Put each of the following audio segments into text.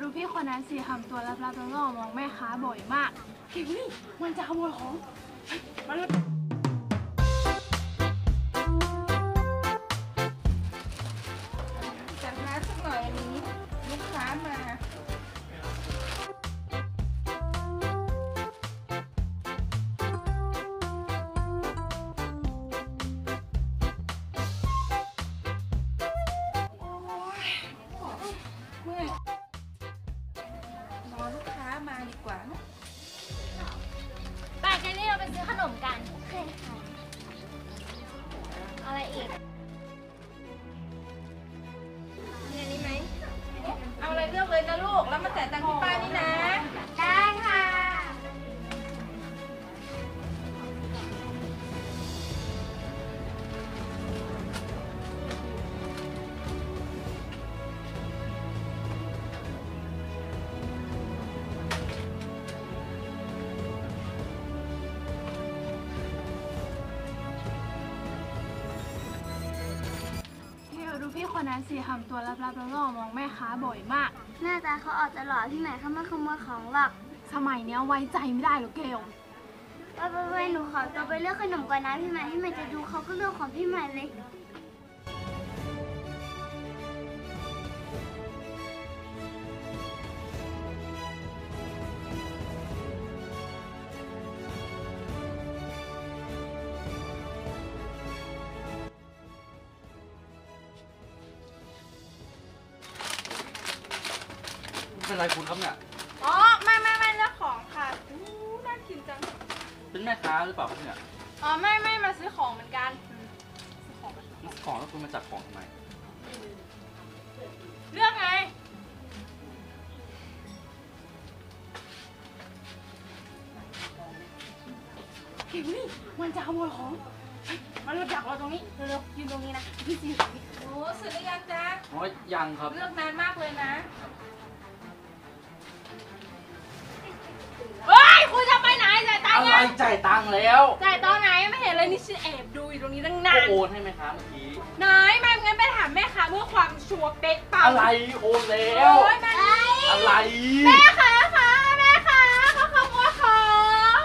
ดูพี่คนนั้นสิทำตัวลับๆล่อมองแม่ค้าบ่อยมากคิวนี่มันจะขโมยของมาเลยจัดร้านสักหน่อยอันนี้ ลูกค้ามา อะไรอีก คนนั้นสิทำตัวลับๆล่อๆมองแม่ค้าบ่อยมาก หน้าตาเขาออกจะหล่อพี่ใหม่เขาไม่ขโมยของหรอกสมัยเนี้ยไว้ใจไม่ได้หรอกเกลไปไปไปหนูขอตัวไปเลือกขนมก่อนนะพี่ใหม่พี่ใหม่จะดูเขาก็เรื่องของพี่ใหม่เลย เป็นไรคุณครับเนี่ย อ๋อ ไม่ไม่ไม่เลือกของค่ะอู้น่ากินจัง เป็นแม่ค้าหรือเปล่าครับเนี่ยอ๋อ ไม่ไม่มาซื้อของเหมือนกันมาของแล้วคุณมาจับของทำไม เลือกไงคิวนี่มันจะขโมยของเฮ้ยมาเลยดักเราตรงนี้เร็วๆยืนตรงนี้นะพี่ซีตรงนี้โอ้เสร็จหรือยังจ๊ะอ๋อยังครับ เลือกนานมากเลยนะ คุณจะไปไหนจ่ายตังอะค์ไรยังจ่ายตังค์แล้ว จ่ายตอนไหนไม่เห็นเลยนี่ฉันแอบดูอยู่ตรงนี้ตั้งนาก็นโอนให้แม่ค้าเมื่อกี้ ไหนไม่งั้นไปถามแม่ค้าเพื่อความชัวร์เป๊ะเปล่าอะไรโอนแล้โอ้วย แม่อะไรแม่ค้าคะแม่ค้าเขาขโมยของ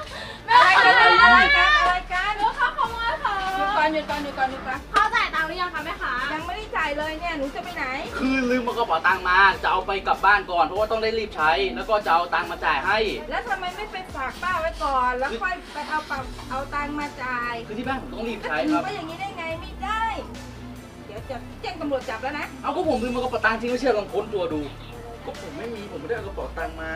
แม่อะไรค้ากันอะไรกันอะไรกันเดี๋ยวเขาขโมยของหยุดก่อนหยุดก่อนหยุดก่อนหยุดก่อนเขาจ่ายตัง ค์หรือยังคะแม่ค้ายังไม่ได้จ่ายเลยเนี่ยหนูจะไปไหน คือลืมมากระเป๋าตังค์มา จะเอาไปกลับบ้านก่อนเพราะว่าต้องได้รีบใช้ แล้วก็จะเอาตังค์มาจ่ายให้ แล้วทำไมไม่ไปฝากป้าไว้ก่อน แล้วค่อยไปเอาปับเอาตังค์มาจ่ายคือที่บ้านผมต้องรีบแล้วใช้หนูครับ ก็อย่างนี้ได้ไงไม่ได้ เดี๋ยวจะแจ้งตำรวจจับแล้วนะ เอาก็ผมลืมมากระเป๋าตังค์จริงไม่เชื่อลองค้นตัวดู ก็ผมไม่มีผมไม่ได้เอากระเป๋าตังค์มา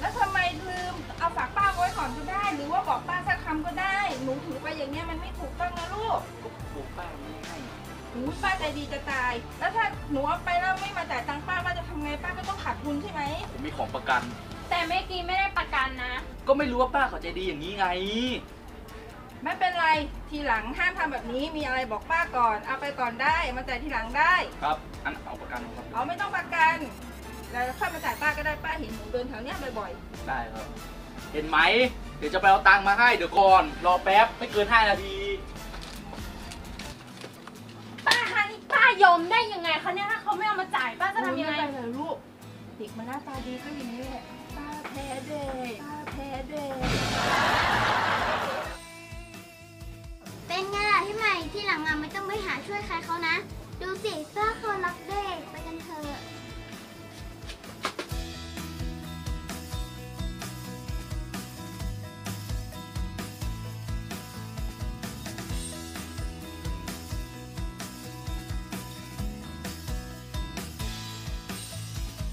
แล้วทำไมลืมเอาฝากป้าไว้ก่อนก็ได้ หรือว่าบอกป้าสัก คำก็ได้หนูถือไปอย่างเงี้ยมันไม่ถูกต้องนะลูกก็ผมป้าไม่ให้หนูป้าใจดีจะตาย แล้วถ้าหนูเอาไปแล้วไม่มาจ่ายตังค์ป้าป้าจะทำไงป้าก็ต้องขาดทุนใช่ไหม ผมมีของประกัน แต่เมื่อกี้ไม่ได้ประกันนะ ก็ไม่รู้ว่าป้าเขาใจดีอย่างนี้ไง ไม่เป็นไรทีหลังห้ามทำแบบนี้มีอะไรบอกป้าก่อน เอาไปก่อนได้มาจ่ายทีหลังได้ครับอันเอาประกันครับเอาไม่ต้องประกันแล้วค่อยมาจ่ายป้าก็ได้ป้าเห็นหนูเดินแถวเนี้ยบ่อยได้ครับ เห็นไหมเดี๋ยวจะไปเอาตังค์มาให้เดี๋ยวก่อน รอแป๊บไม่เกิน5นาที ป้าคะนี่ป้ายอมได้ยังไงคะเนี่ยถ้าเขาไม่เอามาจ่ายป้าๆจะทำยังไงม่เป็นรเลยลูกเด็กมันหน้าตาดีก็อย่างนี้แหละป้าแพ้เด็กป้าแพ้เด็ก